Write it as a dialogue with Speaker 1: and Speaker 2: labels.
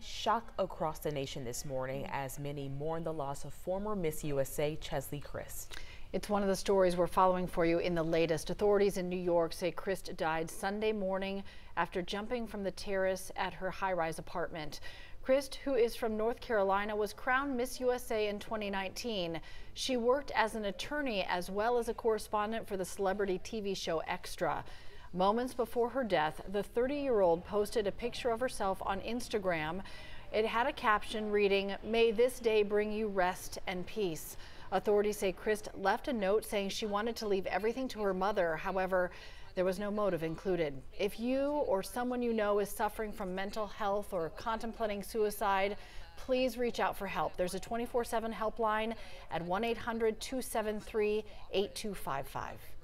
Speaker 1: Shock across the nation this morning as many mourn the loss of former Miss USA Cheslie Kryst.
Speaker 2: It's one of the stories we're following for you in the latest. Authorities in New York say Kryst died Sunday morning after jumping from the terrace at her high-rise apartment. Kryst, who is from North Carolina, was crowned Miss USA in 2019. She worked as an attorney as well as a correspondent for the celebrity TV show Extra. Moments before her death, the 30-year-old posted a picture of herself on Instagram. It had a caption reading, May this day bring you rest and peace. Authorities say Kryst left a note saying she wanted to leave everything to her mother. However, there was no motive included. If you or someone you know is suffering from mental health or contemplating suicide, please reach out for help. There's a 24 7 helpline at 1 800 273 8255.